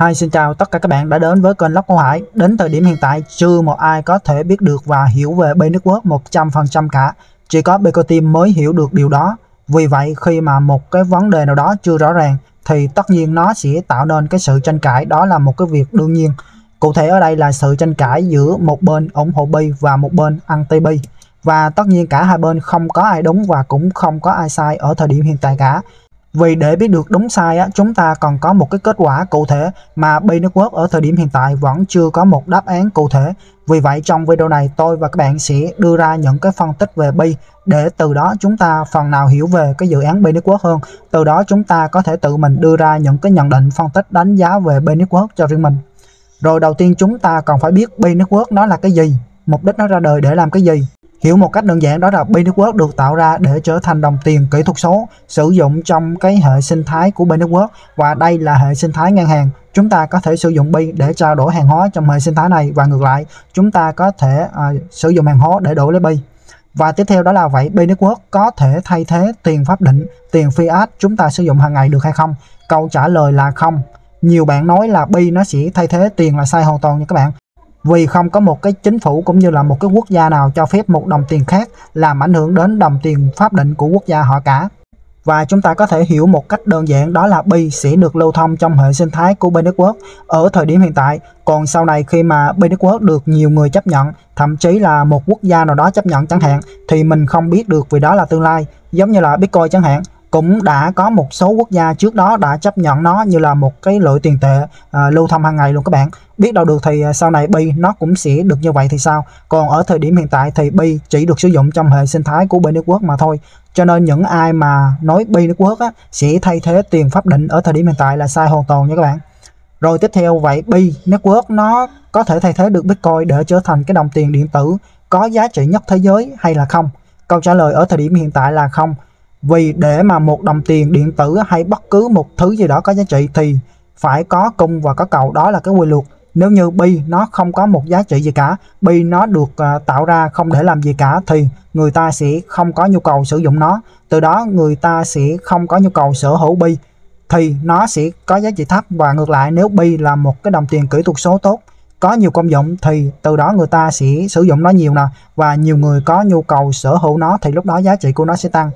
Hi, xin chào tất cả các bạn đã đến với kênh Lóc Câu Hải. Đến thời điểm hiện tại, chưa một ai có thể biết được và hiểu về B Network 100% cả. Chỉ có Bco Team mới hiểu được điều đó. Vì vậy, khi mà một cái vấn đề nào đó chưa rõ ràng, thì tất nhiên nó sẽ tạo nên cái sự tranh cãi đó là một cái việc đương nhiên. Cụ thể ở đây là sự tranh cãi giữa một bên ủng hộ Bi và một bên anti Bi. Và tất nhiên cả hai bên không có ai đúng và cũng không có ai sai ở thời điểm hiện tại cả. Vì để biết được đúng sai á, chúng ta còn có một cái kết quả cụ thể mà Bay Network ở thời điểm hiện tại vẫn chưa có một đáp án cụ thể. Vì vậy trong video này tôi và các bạn sẽ đưa ra những cái phân tích về Bay để từ đó chúng ta phần nào hiểu về cái dự án Bay Network hơn. Từ đó chúng ta có thể tự mình đưa ra những cái nhận định phân tích đánh giá về Bay Network cho riêng mình. Rồi đầu tiên chúng ta còn phải biết Bay Network nó là cái gì, mục đích nó ra đời để làm cái gì Hiểu một cách đơn giản đó là Binance Network được tạo ra để trở thành đồng tiền kỹ thuật số sử dụng trong cái hệ sinh thái của Binance Network và đây là hệ sinh thái ngân hàng. Chúng ta có thể sử dụng B để trao đổi hàng hóa trong hệ sinh thái này và ngược lại, chúng ta có thể à, sử dụng hàng hóa để đổi lấy B. Và tiếp theo đó là vậy Binance Network có thể thay thế tiền pháp định, tiền fiat chúng ta sử dụng hàng ngày được hay không? Câu trả lời là không. Nhiều bạn nói là Bi nó sẽ thay thế tiền là sai hoàn toàn nha các bạn vì không có một cái chính phủ cũng như là một cái quốc gia nào cho phép một đồng tiền khác làm ảnh hưởng đến đồng tiền pháp định của quốc gia họ cả. Và chúng ta có thể hiểu một cách đơn giản đó là Bi sẽ được lưu thông trong hệ sinh thái của Bi Network ở thời điểm hiện tại. Còn sau này khi mà Bi Network được nhiều người chấp nhận, thậm chí là một quốc gia nào đó chấp nhận chẳng hạn, thì mình không biết được vì đó là tương lai. Giống như là Bitcoin chẳng hạn, cũng đã có một số quốc gia trước đó đã chấp nhận nó như là một cái loại tiền tệ à, lưu thông hàng ngày luôn các bạn. Biết đâu được thì à, sau này Bi nó cũng sẽ được như vậy thì sao? Còn ở thời điểm hiện tại thì Bi chỉ được sử dụng trong hệ sinh thái của Bi quốc mà thôi. Cho nên những ai mà nói Bi nước quốc á, sẽ thay thế tiền pháp định ở thời điểm hiện tại là sai hoàn toàn nha các bạn. Rồi tiếp theo vậy Bi Network nó có thể thay thế được Bitcoin để trở thành cái đồng tiền điện tử có giá trị nhất thế giới hay là không? Câu trả lời ở thời điểm hiện tại là không vì để mà một đồng tiền điện tử hay bất cứ một thứ gì đó có giá trị thì phải có cung và có cầu. Đó là cái quy luật. Nếu như bi nó không có một giá trị gì cả bi nó được uh, tạo ra không để làm gì cả thì người ta sẽ không có nhu cầu sử dụng nó. Từ đó người ta sẽ không có nhu cầu sở hữu bi thì nó sẽ có giá trị thấp. Và ngược lại nếu bi là một cái đồng tiền kỹ thuật số tốt có nhiều công dụng thì từ đó người ta sẽ sử dụng nó nhiều nè. Và nhiều người có nhu cầu sở hữu nó thì lúc đó giá trị của nó sẽ tăng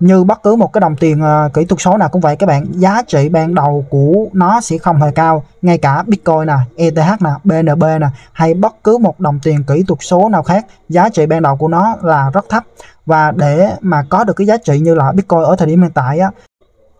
như bất cứ một cái đồng tiền uh, kỹ thuật số nào cũng vậy các bạn giá trị ban đầu của nó sẽ không hề cao ngay cả Bitcoin nè ETH nè BNB nè hay bất cứ một đồng tiền kỹ thuật số nào khác giá trị ban đầu của nó là rất thấp. Và để mà có được cái giá trị như là Bitcoin ở thời điểm hiện tại á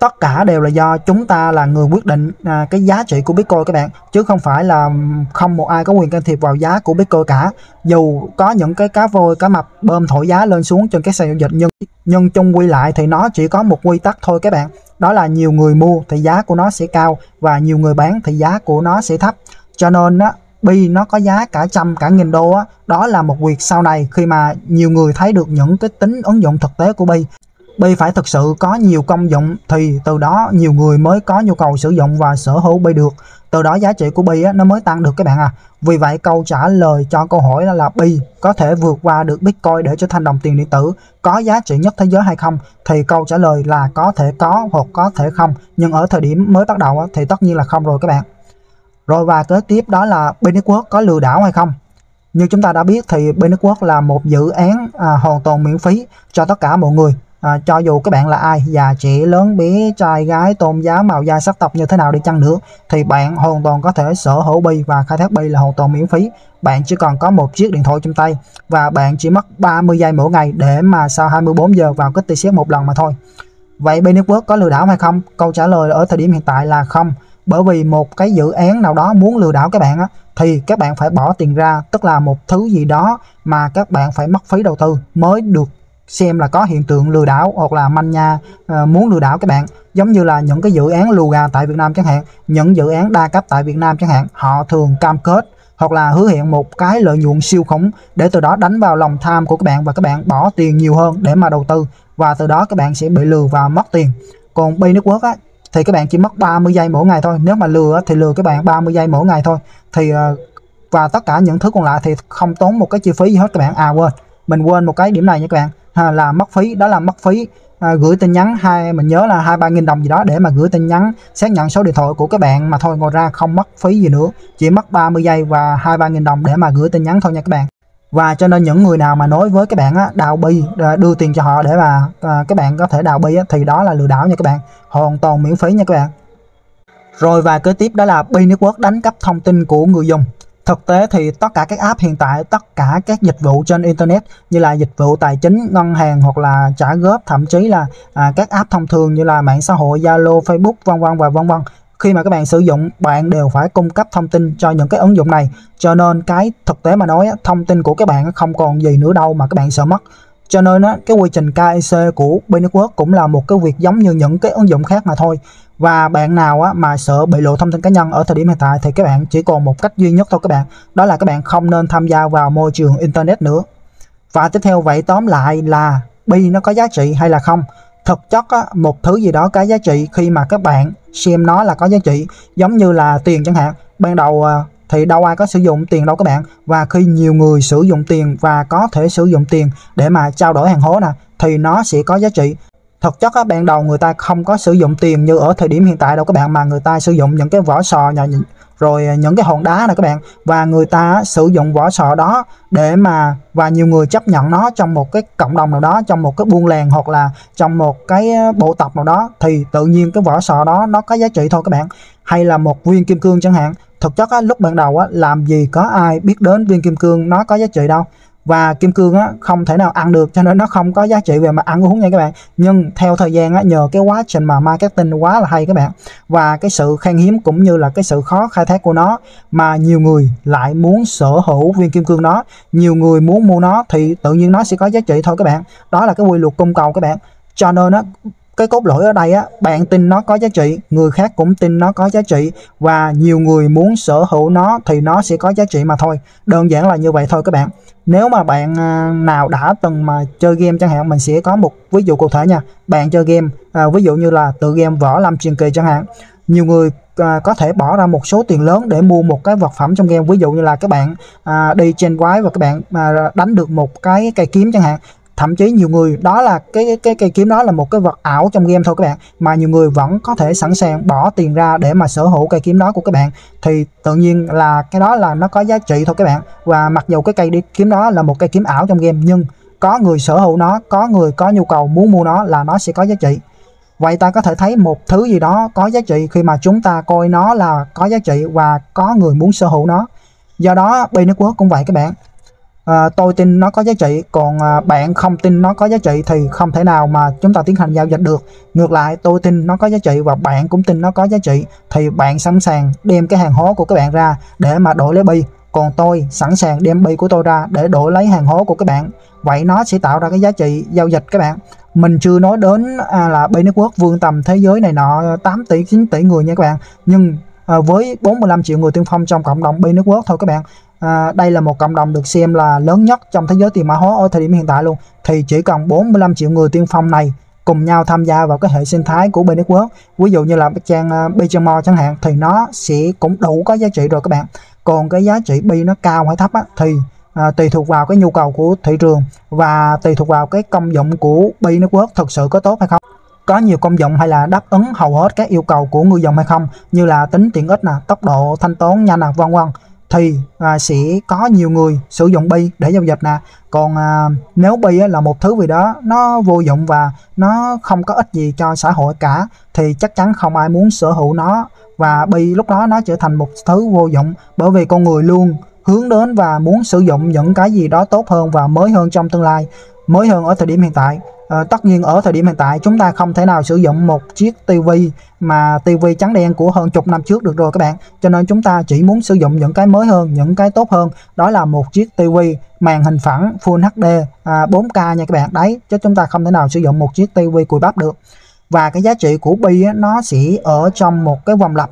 tất cả đều là do chúng ta là người quyết định à, cái giá trị của Bitcoin các bạn chứ không phải là không một ai có quyền can thiệp vào giá của Bitcoin cả. Dù có những cái cá vôi cá mập bơm thổi giá lên xuống trên các sàn giao dịch nhưng nhưng chung quy lại thì nó chỉ có một quy tắc thôi các bạn. Đó là nhiều người mua thì giá của nó sẽ cao và nhiều người bán thì giá của nó sẽ thấp. Cho nên á Bi nó có giá cả trăm cả nghìn đô á đó là một việc sau này khi mà nhiều người thấy được những cái tính ứng dụng thực tế của Bi. Bi phải thực sự có nhiều công dụng thì từ đó nhiều người mới có nhu cầu sử dụng và sở hữu Bi được. Từ đó giá trị của Bi nó mới tăng được các bạn à. Vì vậy câu trả lời cho câu hỏi là, là Bi có thể vượt qua được Bitcoin để trở thành đồng tiền điện tử có giá trị nhất thế giới hay không? Thì câu trả lời là có thể có hoặc có thể không. Nhưng ở thời điểm mới bắt đầu thì tất nhiên là không rồi các bạn. Rồi và kế tiếp đó là Bi Network có lừa đảo hay không? Như chúng ta đã biết thì Bi Network là một dự án à, hoàn toàn miễn phí cho tất cả mọi người à, cho dù các bạn là ai già trẻ lớn bé trai gái tôn giáo màu da sắc tộc như thế nào đi chăng nữa thì bạn hoàn toàn có thể sở hữu bi và khai thác bi là hoàn toàn miễn phí. Bạn chỉ còn có một chiếc điện thoại trong tay và bạn chỉ mất 30 giây mỗi ngày để mà sau 24 giờ vào cái TCS một lần mà thôi. Vậy bi network có lừa đảo hay không? Câu trả lời ở thời điểm hiện tại là không. Bởi vì một cái dự án nào đó muốn lừa đảo các bạn á thì các bạn phải bỏ tiền ra tức là một thứ gì đó mà các bạn phải mất phí đầu tư mới được xem là có hiện tượng lừa đảo hoặc là manh nha uh, muốn lừa đảo các bạn. Giống như là những cái dự án lù gà tại Việt Nam chẳng hạn. Những dự án đa cấp tại Việt Nam chẳng hạn họ thường cam kết hoặc là hứa hẹn một cái lợi nhuận siêu khủng để từ đó đánh vào lòng tham của các bạn và các bạn bỏ tiền nhiều hơn để mà đầu tư. Và từ đó các bạn sẽ bị lừa và mất tiền. Còn Bay Network á thì các bạn chỉ mất 30 giây mỗi ngày thôi. Nếu mà lừa thì lừa các bạn 30 giây mỗi ngày thôi. Thì ờ, và tất cả những thứ còn lại thì không tốn một cái chi phí gì hết các bạn. À quên. Mình quên một cái điểm này nha các bạn ha, là mất phí đó là mất phí. À, gửi tin nhắn hai mình nhớ là hai ba nghìn đồng gì đó để mà gửi tin nhắn xác nhận số điện thoại của các bạn mà thôi ngồi ra không mất phí gì nữa. Chỉ mất 30 giây và hai ba nghìn đồng để mà gửi tin nhắn thôi nha các bạn. Và cho nên những người nào mà nói với các bạn á, đào bi à, đưa tiền cho họ để mà à, các bạn có thể đào bi á, thì đó là lừa đảo nha các bạn. Hoàn toàn miễn phí nha các bạn. Rồi và kế tiếp đó là bi network đánh cắp thông tin của người dùng. Thực tế thì tất cả các app hiện tại, tất cả các dịch vụ trên Internet như là dịch vụ tài chính, ngân hàng hoặc là trả góp, thậm chí là à, các app thông thường như là mạng xã hội, Zalo, Facebook, vân vân và vân vân. Khi mà các bạn sử dụng, bạn đều phải cung cấp thông tin cho những cái ứng dụng này. Cho nên cái thực tế mà nói, thông tin của các bạn không còn gì nữa đâu mà các bạn sợ mất. Cho nên á, cái quy trình KIC của Binetwork cũng là một cái việc giống như những cái ứng dụng khác mà thôi. Và bạn nào á, mà sợ bị lộ thông tin cá nhân ở thời điểm hiện tại thì các bạn chỉ còn một cách duy nhất thôi các bạn. Đó là các bạn không nên tham gia vào môi trường Internet nữa. Và tiếp theo vậy tóm lại là Bi nó có giá trị hay là không? Thực chất á, một thứ gì đó có giá trị khi mà các bạn xem nó là có giá trị giống như là tiền chẳng hạn. Ban đầu à, thì đâu ai có sử dụng tiền đâu các bạn. Và khi nhiều người sử dụng tiền và có thể sử dụng tiền để mà trao đổi hàng hóa nè thì nó sẽ có giá trị. Thực chất á, ban đầu người ta không có sử dụng tiền như ở thời điểm hiện tại đâu các bạn mà người ta sử dụng những cái vỏ sò nhà rồi à, những cái hòn đá này các bạn. Và người ta sử dụng vỏ sò đó để mà và nhiều người chấp nhận nó trong một cái cộng đồng nào đó trong một cái buôn làng hoặc là trong một cái à, bộ tộc nào đó thì tự nhiên cái vỏ sò đó nó có giá trị thôi các bạn. Hay là một viên kim cương chẳng hạn thực chất á, lúc ban đầu á, làm gì có ai biết đến viên kim cương nó có giá trị đâu. Và kim cương á, không thể nào ăn được cho nên nó không có giá trị về mặt ăn uống nha các bạn. Nhưng theo thời gian á, nhờ cái quá trình mà marketing quá là hay các bạn. Và cái sự khan hiếm cũng như là cái sự khó khai thác của nó mà nhiều người lại muốn sở hữu viên kim cương đó. Nhiều người muốn mua nó thì tự nhiên nó sẽ có giá trị thôi các bạn. Đó là cái quy luật cung cầu các bạn. Cho nên á cái cốt lõi ở đây á bạn tin nó có giá trị người khác cũng tin nó có giá trị và nhiều người muốn sở hữu nó thì nó sẽ có giá trị mà thôi. Đơn giản là như vậy thôi các bạn. Nếu mà bạn à, nào đã từng mà chơi game chẳng hạn mình sẽ có một ví dụ cụ thể nha. Bạn chơi game à, ví dụ như là tự game võ lâm truyền kỳ chẳng hạn. Nhiều người à, có thể bỏ ra một số tiền lớn để mua một cái vật phẩm trong game. Ví dụ như là các bạn à, đi trên quái và các bạn à, đánh được một cái cây kiếm chẳng hạn thậm chí nhiều người, đó là cái cái cây kiếm đó là một cái vật ảo trong game thôi các bạn, mà nhiều người vẫn có thể sẵn sàng bỏ tiền ra để mà sở hữu cây kiếm đó của các bạn. Thì tự nhiên là cái đó là nó có giá trị thôi các bạn. Và mặc dù cái cây đi, kiếm đó là một cây kiếm ảo trong game, nhưng có người sở hữu nó, có người có nhu cầu muốn mua nó là nó sẽ có giá trị. Vậy ta có thể thấy một thứ gì đó có giá trị khi mà chúng ta coi nó là có giá trị và có người muốn sở hữu nó. Do đó bên nước quốc cũng vậy các bạn à, tôi tin nó có giá trị còn à, bạn không tin nó có giá trị thì không thể nào mà chúng ta tiến hành giao dịch được. Ngược lại tôi tin nó có giá trị và bạn cũng tin nó có giá trị thì bạn sẵn sàng đem cái hàng hóa của các bạn ra để mà đổi lấy bi. Còn tôi sẵn sàng đem bi của tôi ra để đổi lấy hàng hóa của các bạn. Vậy nó sẽ tạo ra cái giá trị giao dịch các bạn. Mình chưa nói đến à, là bi Network vương tầm thế giới này nọ 8 tỷ 9 tỷ người nha các bạn. Nhưng à, với 45 triệu người tiên phong trong cộng đồng bi Network thôi các bạn à, đây là một cộng đồng được xem là lớn nhất trong thế giới tiền mã hóa ở thời điểm hiện tại luôn. Thì chỉ cần 45 triệu người tiên phong này cùng nhau tham gia vào cái hệ sinh thái của Binance Network ví dụ như là trang uh, à, Bitcoin chẳng hạn thì nó sẽ cũng đủ có giá trị rồi các bạn. Còn cái giá trị B nó cao hay thấp á, thì à, tùy thuộc vào cái nhu cầu của thị trường và tùy thuộc vào cái công dụng của Binance Network thực sự có tốt hay không. Có nhiều công dụng hay là đáp ứng hầu hết các yêu cầu của người dùng hay không như là tính tiện ích nè tốc độ thanh toán nhanh nè vân vân thì à, sẽ có nhiều người sử dụng bi để giao dịch nè. Còn à, nếu bi á, là một thứ gì đó nó vô dụng và nó không có ích gì cho xã hội cả thì chắc chắn không ai muốn sở hữu nó. Và bi lúc đó nó trở thành một thứ vô dụng bởi vì con người luôn hướng đến và muốn sử dụng những cái gì đó tốt hơn và mới hơn trong tương lai mới hơn ở thời điểm hiện tại à, tất nhiên ở thời điểm hiện tại chúng ta không thể nào sử dụng một chiếc tivi mà tivi trắng đen của hơn chục năm trước được rồi các bạn. Cho nên chúng ta chỉ muốn sử dụng những cái mới hơn những cái tốt hơn. Đó là một chiếc tivi màn hình phẳng Full HD à, 4K nha các bạn. Đấy chứ chúng ta không thể nào sử dụng một chiếc tivi cùi bắp được. Và cái giá trị của bi á, nó sẽ ở trong một cái vòng lặp.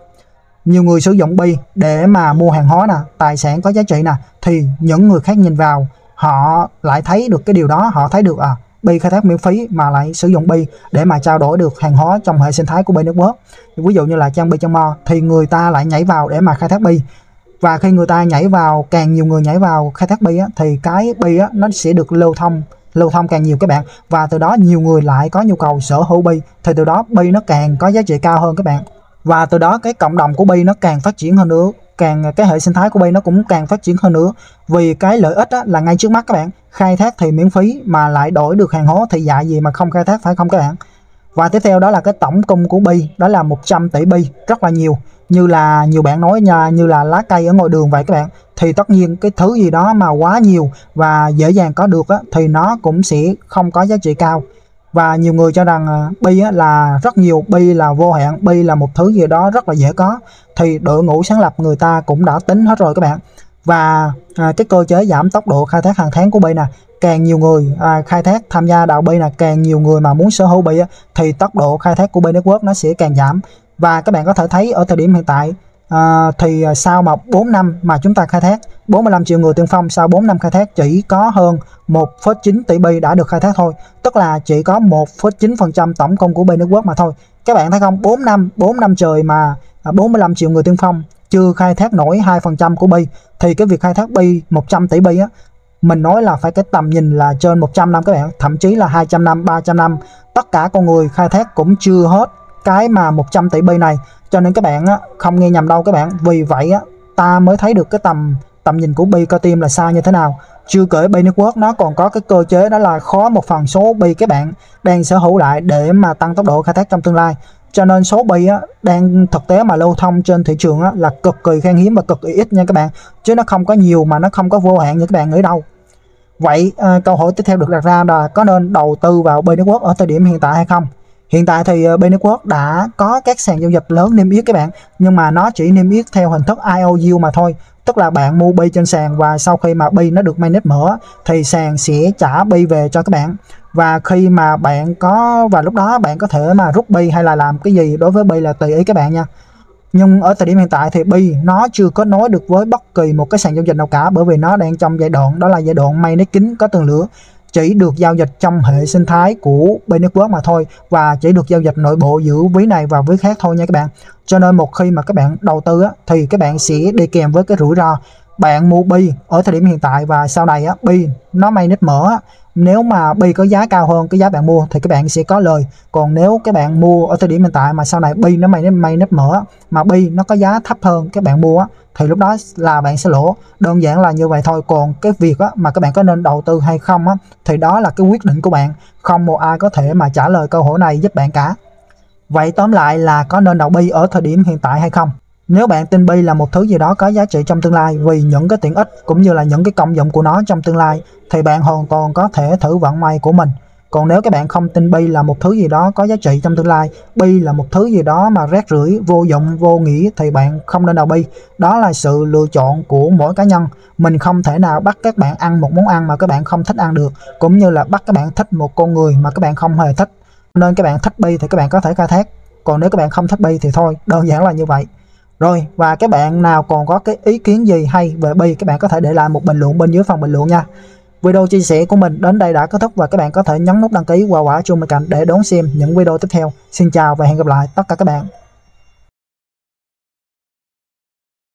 Nhiều người sử dụng bi để mà mua hàng hóa nè tài sản có giá trị nè thì những người khác nhìn vào họ lại thấy được cái điều đó họ thấy được à bi khai thác miễn phí mà lại sử dụng bi để mà trao đổi được hàng hóa trong hệ sinh thái của bi network. Ví dụ như là trang bi trong mo thì người ta lại nhảy vào để mà khai thác bi. Và khi người ta nhảy vào càng nhiều người nhảy vào khai thác bi á, thì cái bi á, nó sẽ được lưu thông lưu thông càng nhiều các bạn. Và từ đó nhiều người lại có nhu cầu sở hữu bi thì từ đó bi nó càng có giá trị cao hơn các bạn. Và từ đó cái cộng đồng của bi nó càng phát triển hơn nữa càng cái hệ sinh thái của bay nó cũng càng phát triển hơn nữa. Vì cái lợi ích á, là ngay trước mắt các bạn khai thác thì miễn phí mà lại đổi được hàng hố thì dạy gì mà không khai thác phải không các bạn? Và tiếp theo đó là cái tổng cung của bi đó là 100 tỷ bi rất là nhiều. Như là nhiều bạn nói nha như là lá cây ở ngoài đường vậy các bạn. Thì tất nhiên cái thứ gì đó mà quá nhiều và dễ dàng có được á, thì nó cũng sẽ không có giá trị cao và nhiều người cho rằng à, bi là rất nhiều bi là vô hạn bi là một thứ gì đó rất là dễ có. Thì đội ngũ sáng lập người ta cũng đã tính hết rồi các bạn. Và à, cái cơ chế giảm tốc độ khai thác hàng tháng của bi nè càng nhiều người à, khai thác tham gia đạo bi nè càng nhiều người mà muốn sở hữu bi thì tốc độ khai thác của bi network nó sẽ càng giảm. Và các bạn có thể thấy ở thời điểm hiện tại à, thì ờ, sau mà 4 năm mà chúng ta khai thác 45 triệu người tiên phong sau 4 năm khai thác chỉ có hơn 1,9 tỷ bi đã được khai thác thôi. Tức là chỉ có 1,9% tổng công của bi nước quốc mà thôi. Các bạn thấy không? 4 năm 4 năm trời mà à, 45 triệu người tiên phong chưa khai thác nổi 2% của bi thì cái việc khai thác bi 100 tỷ bi á mình nói là phải cái tầm nhìn là trên 100 năm các bạn. Thậm chí là 200 năm 300 năm tất cả con người khai thác cũng chưa hết cái mà 100 tỷ bi này cho nên các bạn á, không nghe nhầm đâu các bạn. Vì vậy á, ta mới thấy được cái tầm tầm nhìn của bi cơ là xa như thế nào. Chưa kể bi network nó còn có cái cơ chế đó là khó một phần số bi các bạn đang sở hữu lại để mà tăng tốc độ khai thác trong tương lai. Cho nên số bi á, đang thực tế mà lưu thông trên thị trường á, là cực kỳ khan hiếm và cực kỳ ít nha các bạn. Chứ nó không có nhiều mà nó không có vô hạn như các bạn nghĩ đâu. Vậy à, câu hỏi tiếp theo được đặt ra là có nên đầu tư vào bi network ở thời điểm hiện tại hay không? Hiện tại thì uh, đã có các sàn giao dịch lớn niêm yết các bạn nhưng mà nó chỉ niêm yết theo hình thức IOU mà thôi. Tức là bạn mua bi trên sàn và sau khi mà bi nó được mainnet mở thì sàn sẽ trả bi về cho các bạn. Và khi mà bạn có và lúc đó bạn có thể mà rút bi hay là làm cái gì đối với bi là tùy ý các bạn nha. Nhưng ở thời điểm hiện tại thì bi nó chưa kết nối được với bất kỳ một cái sàn giao dịch nào cả bởi vì nó đang trong giai đoạn đó là giai đoạn mainnet kín có tường lửa chỉ được giao dịch trong hệ sinh thái của Binance network mà thôi và chỉ được giao dịch nội bộ giữa ví này và ví khác thôi nha các bạn. Cho nên một khi mà các bạn đầu tư á, thì các bạn sẽ đi kèm với cái rủi ro. Bạn mua bi ở thời điểm hiện tại và sau này á bi nó may nít mở á, nếu mà bi có giá cao hơn cái giá bạn mua thì các bạn sẽ có lời. Còn nếu các bạn mua ở thời điểm hiện tại mà sau này bi nó may nít may nít mở mà bi nó có giá thấp hơn các bạn mua á thì lúc đó là bạn sẽ lỗ. Đơn giản là như vậy thôi. Còn cái việc á, mà các bạn có nên đầu tư hay không á, thì đó là cái quyết định của bạn. Không một ai có thể mà trả lời câu hỏi này giúp bạn cả. Vậy tóm lại là có nên đầu bi ở thời điểm hiện tại hay không? Nếu bạn tin bi là một thứ gì đó có giá trị trong tương lai vì những cái tiện ích cũng như là những cái công dụng của nó trong tương lai thì bạn hoàn toàn có thể thử vận may của mình còn nếu các bạn không tin bi là một thứ gì đó có giá trị trong tương lai bi là một thứ gì đó mà rác rưởi vô dụng vô nghĩa thì bạn không nên đầu bi đó là sự lựa chọn của mỗi cá nhân mình không thể nào bắt các bạn ăn một món ăn mà các bạn không thích ăn được cũng như là bắt các bạn thích một con người mà các bạn không hề thích nên các bạn thích bi thì các bạn có thể khai thác còn nếu các bạn không thích bi thì thôi đơn giản là như vậy rồi và các bạn nào còn có cái ý kiến gì hay về bi các bạn có thể để lại một bình luận bên dưới phần bình luận nha Video chia sẻ của mình đến đây đã kết thúc và các bạn có thể nhấn nút đăng ký và quả chuông bên cạnh để đón xem những video tiếp theo. Xin chào và hẹn gặp lại tất cả các bạn.